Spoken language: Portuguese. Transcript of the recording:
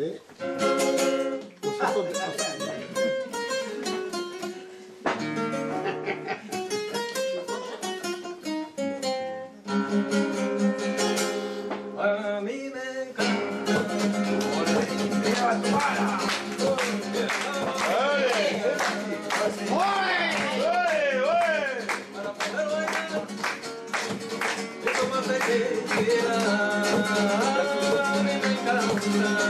Ok? A mí me encanta a me encanta